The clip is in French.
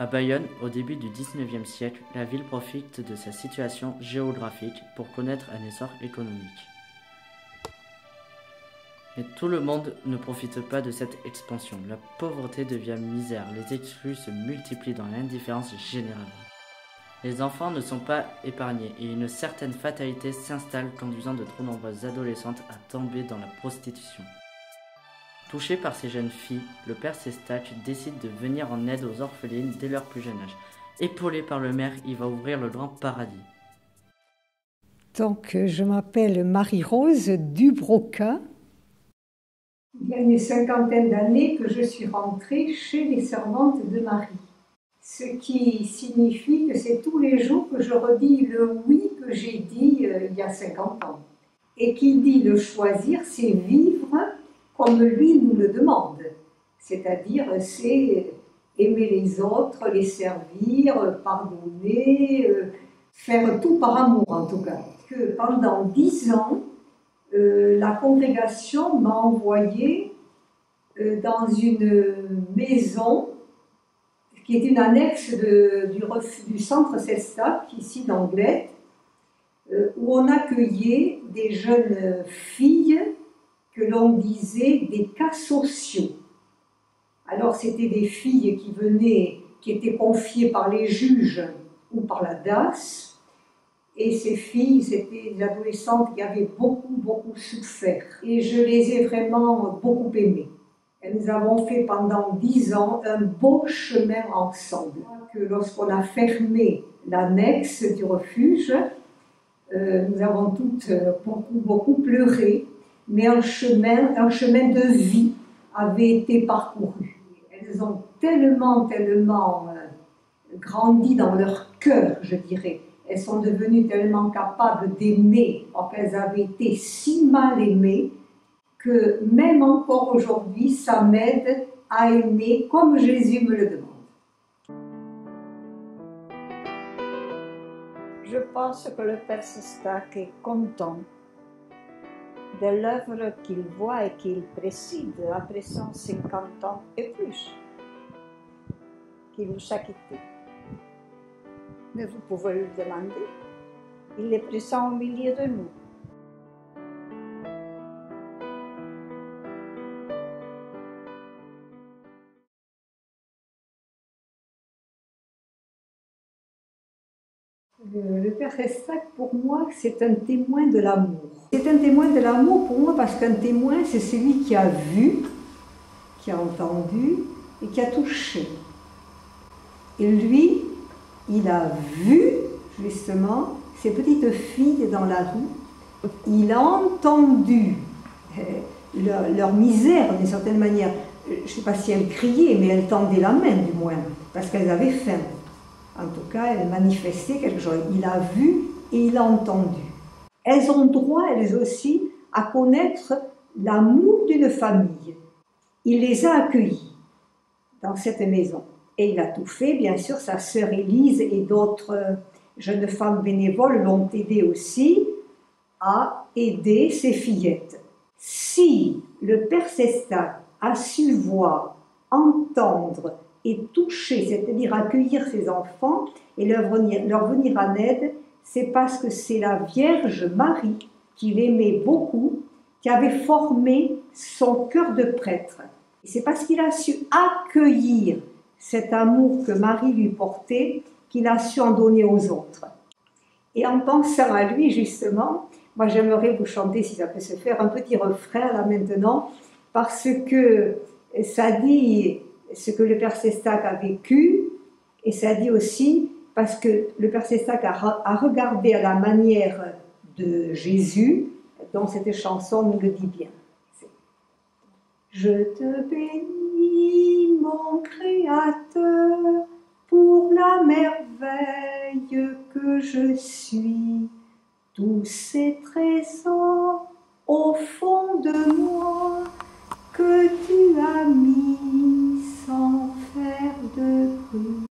À Bayonne, au début du XIXe siècle, la ville profite de sa situation géographique pour connaître un essor économique. Mais tout le monde ne profite pas de cette expansion. La pauvreté devient misère, les exclus se multiplient dans l'indifférence générale. Les enfants ne sont pas épargnés et une certaine fatalité s'installe conduisant de trop nombreuses adolescentes à tomber dans la prostitution. Touché par ces jeunes filles, le père Sestac décide de venir en aide aux orphelines dès leur plus jeune âge. Épaulé par le maire, il va ouvrir le grand paradis. Donc, je m'appelle Marie-Rose Dubroca. Il y a une cinquantaine d'années que je suis rentrée chez les servantes de Marie ce qui signifie que c'est tous les jours que je redis le oui que j'ai dit euh, il y a 50 ans. Et qu'il dit le choisir, c'est vivre comme lui nous le demande. C'est-à-dire, c'est aimer les autres, les servir, pardonner, euh, faire tout par amour en tout cas. Que pendant dix ans, euh, la congrégation m'a envoyé dans une maison qui est une annexe du, centre Cestac, ici d'Anglette, euh, où on accueillait des jeunes filles que l'on disait des cas sociaux. Alors c'était des filles qui venaient, qui étaient confiées par les juges ou par la DAS, et ces filles, c'était des adolescentes qui avaient beaucoup, beaucoup souffert. Et je les ai vraiment beaucoup aimées. Et nous avons fait pendant dix ans un beau chemin ensemble. Que lorsqu'on a fermé l'annexe du refuge, euh, nous avons toutes euh, beaucoup, beaucoup pleuré, mais un chemin, un chemin de vie avait été parcouru. Elles ont tellement, tellement euh, grandi dans leur cœur, je dirais. Elles sont devenues tellement capables d'aimer, alors qu'elles avaient été si mal aimées, que même encore aujourd'hui, ça m'aide à aimer comme Jésus me le demande. Je pense que le Père Sestac est content de l'œuvre qu'il voit et qu'il préside après 150 ans et plus qu'il nous a quittés. Mais vous pouvez lui demander. Il est présent au milieu de nous. Le, Père Restac, pour moi, c'est un témoin de l'amour. C'est un témoin de l'amour pour moi parce qu'un témoin, c'est celui qui a vu, qui a entendu et qui a touché. Et lui, il a vu justement ces petites filles dans la rue. Il a entendu euh, leur, leur misère d'une certaine manière. Je ne sais pas si elles criaient, mais elles tendaient la main du moins, parce qu'elles avaient faim. En tout cas, elle manifestait quelque chose. Il a vu et il a entendu. Elles ont droit, elles aussi, à connaître l'amour d'une famille. Il les a accueillies dans cette maison. Et il a tout fait, bien sûr, sa sœur Élise et d'autres jeunes femmes bénévoles l'ont aidé aussi à aider ses fillettes. Si le Père Sesta a su voir, entendre et toucher, c'est-à-dire accueillir ses enfants et leur venir, leur venir en aide, c'est parce que c'est la Vierge Marie qu'il aimait beaucoup, qui avait formé son cœur de prêtre. C'est parce qu'il a su accueillir cet amour que Marie lui portait qu'il a su en donner aux autres. Et en pensant à lui, justement, moi j'aimerais vous chanter, si ça peut se faire, un petit refrain là maintenant, parce que ça dit ce que le Père Sestac a vécu, et ça dit aussi parce que le Père Sestac a, regardé à la manière de Jésus, dont cette chanson nous le dit bien. Je te bénis, mon Créateur, pour la merveille que je suis. Tous ces trésors au fond de moi que tu as mis sans faire de bruit.